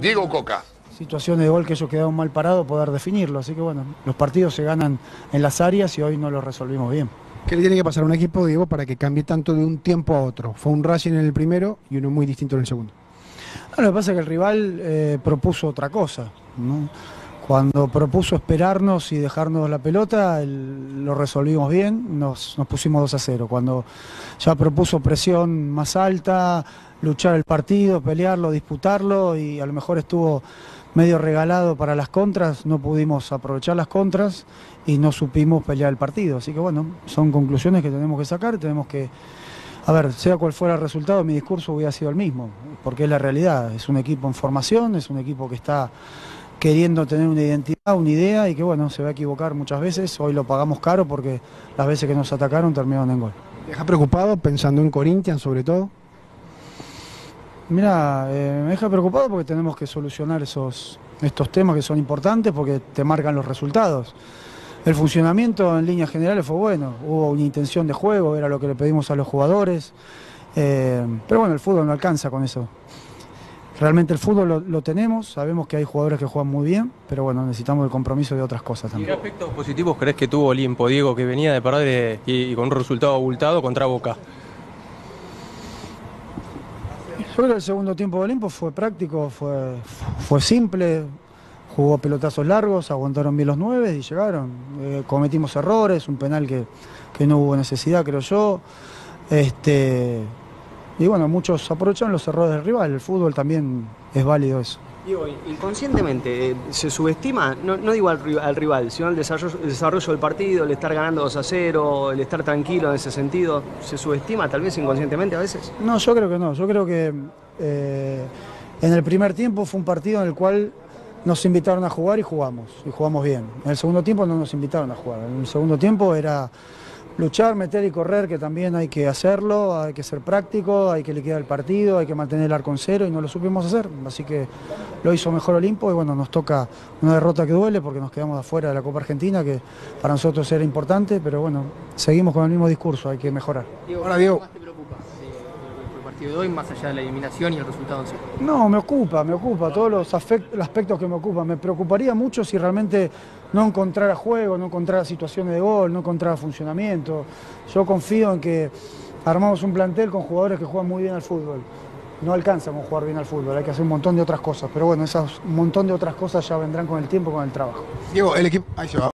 Diego Coca. Situaciones de gol que ellos quedaron mal parados, poder definirlo. Así que bueno, los partidos se ganan en las áreas y hoy no los resolvimos bien. ¿Qué le tiene que pasar a un equipo, Diego, para que cambie tanto de un tiempo a otro? Fue un Racing en el primero y uno muy distinto en el segundo. lo que pasa es que el rival eh, propuso otra cosa. Cuando propuso esperarnos y dejarnos la pelota, lo resolvimos bien, nos, pusimos 2 a 0. Cuando ya propuso presión más alta, luchar el partido, pelearlo, disputarlo y a lo mejor estuvo medio regalado para las contras, no pudimos aprovechar las contras y no supimos pelear el partido. Así que bueno, son conclusiones que tenemos que sacar, tenemos que... A ver, sea cual fuera el resultado, mi discurso hubiera sido el mismo, porque es la realidad. Es un equipo en formación, es un equipo que está queriendo tener una identidad, una idea y que bueno, se va a equivocar muchas veces. Hoy lo pagamos caro porque las veces que nos atacaron terminaron en gol. ¿Te deja preocupado pensando en Corinthians sobre todo? Mira, eh, me deja preocupado porque tenemos que solucionar esos, estos temas que son importantes porque te marcan los resultados. El funcionamiento en líneas generales fue bueno, hubo una intención de juego, era lo que le pedimos a los jugadores, eh, pero bueno, el fútbol no alcanza con eso. Realmente el fútbol lo, tenemos, sabemos que hay jugadores que juegan muy bien, pero bueno, necesitamos el compromiso de otras cosas también. ¿Qué aspectos positivos crees que tuvo Olimpo, Diego, que venía de perder y, con un resultado abultado contra Boca? Yo creo que el segundo tiempo de Olimpo fue práctico, fue, fue simple, jugó pelotazos largos, aguantaron bien los nueve y llegaron. Eh, cometimos errores, un penal que, que no hubo necesidad, creo yo. Este, y bueno, muchos aprovechan los errores del rival, el fútbol también es válido eso. Digo, inconscientemente eh, se subestima, no, digo al, rival, sino al desarrollo, desarrollo, del partido, el estar ganando 2 a 0, el estar tranquilo en ese sentido, ¿se subestima tal vez inconscientemente a veces? No, yo creo que no, yo creo que eh, en el primer tiempo fue un partido en el cual nos invitaron a jugar y jugamos, y jugamos bien. En el segundo tiempo no nos invitaron a jugar, en el segundo tiempo era luchar, meter y correr, que también hay que hacerlo, hay que ser práctico, hay que liquidar el partido, hay que mantener el arco en cero y no lo supimos hacer. Así que lo hizo mejor Olimpo y bueno, nos toca una derrota que duele porque nos quedamos afuera de la Copa Argentina, que para nosotros era importante, pero bueno, seguimos con el mismo discurso, hay que mejorar. Ahora, Diego, te preocupa partido de hoy, más allá de la eliminación y el resultado en sí? No, me ocupa, me ocupa, todos los, aspectos que me ocupan. Me preocuparía mucho si realmente no encontrara juego, no encontrara situaciones de gol, no encontrara funcionamiento. Yo confío en que armamos un plantel con jugadores que juegan muy bien al fútbol. No alcanza con jugar bien al fútbol, hay que hacer un montón de otras cosas. Pero bueno, esas un montón de otras cosas ya vendrán con el tiempo, con el trabajo. Diego, el equipo. Ahí se va.